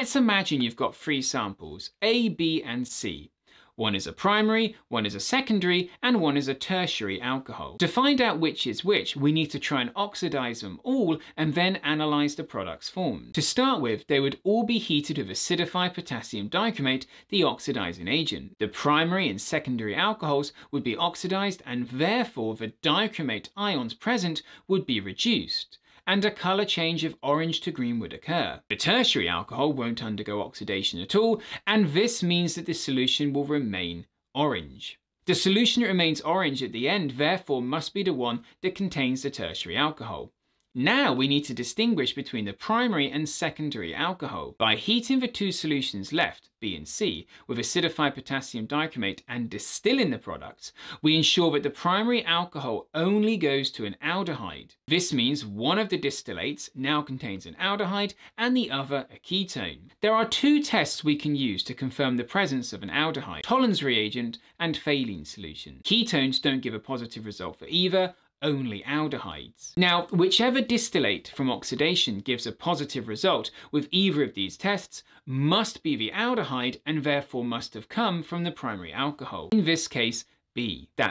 Let's imagine you've got three samples, A, B and C. One is a primary, one is a secondary, and one is a tertiary alcohol. To find out which is which, we need to try and oxidize them all and then analyze the products formed. To start with, they would all be heated with acidified potassium dichromate, the oxidizing agent. The primary and secondary alcohols would be oxidized and therefore the dichromate ions present would be reduced and a colour change of orange to green would occur. The tertiary alcohol won't undergo oxidation at all, and this means that the solution will remain orange. The solution that remains orange at the end therefore must be the one that contains the tertiary alcohol. Now we need to distinguish between the primary and secondary alcohol. By heating the two solutions left, B and C, with acidified potassium dichromate and distilling the products, we ensure that the primary alcohol only goes to an aldehyde. This means one of the distillates now contains an aldehyde and the other a ketone. There are two tests we can use to confirm the presence of an aldehyde, Tollens reagent and Fehling's solution. Ketones don't give a positive result for either, only aldehydes. Now, whichever distillate from oxidation gives a positive result with either of these tests must be the aldehyde and therefore must have come from the primary alcohol. In this case, B. That